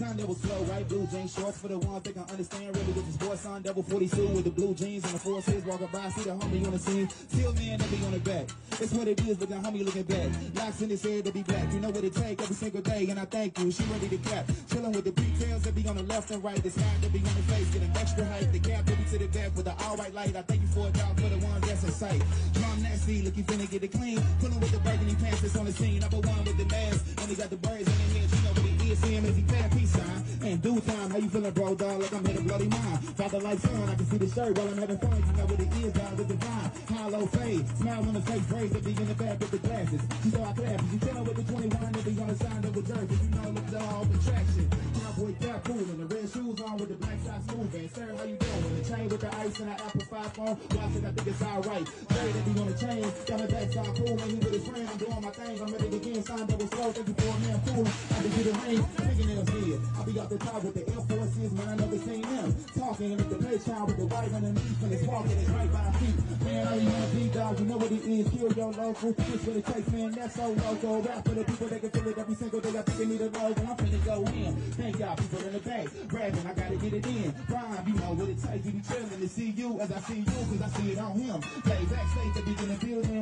Sun Devil slow, right? Blue jeans, shorts for the ones that can understand. Really with this boy, Sun Devil 42 with the blue jeans and the forces walking by. See the homie on the scene. Still man, that be on the back. It's what it is, but the homie looking back. Locks in his head to be black. You know what it take every single day, and I thank you. She ready to clap. Chilling with the details that be on the left and right. The smile that be on the face, getting extra height. The cap that be to the back with the all white light. I thank you for a dog for the ones that's in sight. Drum nasty, look you finna get it clean. Pulling with the burgundy pants that's on the scene. Number one with the mask, he got the birds in his head. You see him as he fat peace sign. And due time, how you feeling, bro, dog? Like I'm hitting bloody mind. Father lights on, I can see the shirt while I'm having fun. You know what it is, dog, with the vibe. Hollow low fade, smile on the face, braids that be in the back with the glasses. She saw our classes. You chillin' with the 21 that be on the side of the jersey. With the black socks moving. Sir, how you doing? The chain with the ice and the apple five phone. Watch it, I think it's alright. Say that be on the chain, got my back side cool. When he with his friend, I'm doing my thing. I'm ready to begin. Sign double slow. Thank you for a man cool. I can get a ring. Fingernails here. I'll be off the top with the Air Forces, man. I never seen them. Talking at the play child with the white underneath when it's walking. It's right by Man, dog. You know what it is. Kill your local. This what it takes, man. That's so local. Rap for the people that can feel it every single day. I think they need a logo. I'm finna go in. Thank y'all, people in the back. Rapping, I gotta get it in. Prime, you know what it takes. You be chilling to see you as I see you, cause I see it on him. Play backstage to be in the building